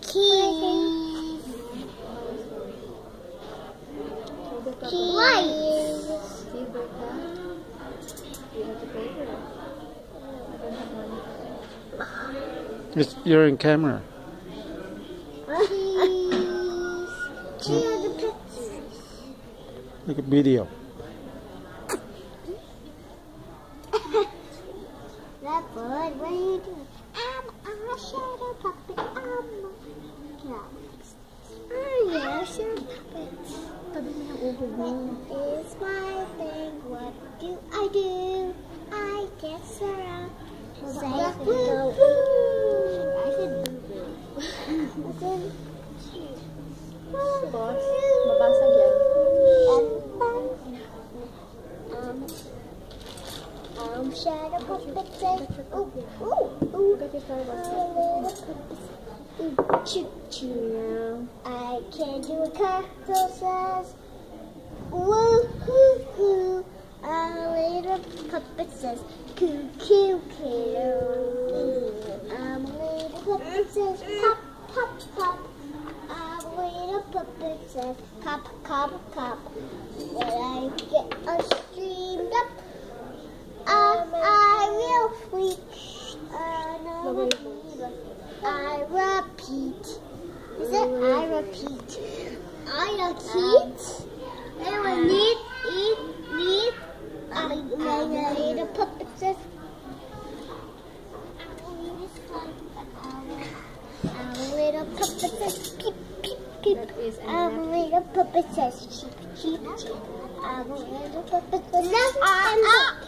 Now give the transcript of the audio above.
keys. Keys. It's, you're in camera. Look at video. Leopard, what are you doing? I'm a shadow puppet. A... Oh, yeah, shadow puppet. Tabi my thing. What do I do? I guess around. Say boo boo. I said boo-boo. Listen. Boss, babasag yan. Um, um, shadow puppet ooh, ooh, ooh. Look your Ooh, choo choo now. I can do a cartwheel says, woo hoo hoo. A little puppet says, coo coo coo. A little puppet says, pop pop pop. A little puppet says, pop pop pop. When I get a streamed up, uh, I will freak. No, I repeat. Is it I repeat? I repeat. And we need, eat, need. I made a puppet says. Our little puppet says peep, peep, peep. That is Our little puppet says cheep, cheep, cheep. Our little puppet says ah, ah, ah. Little puppet says peep, peep,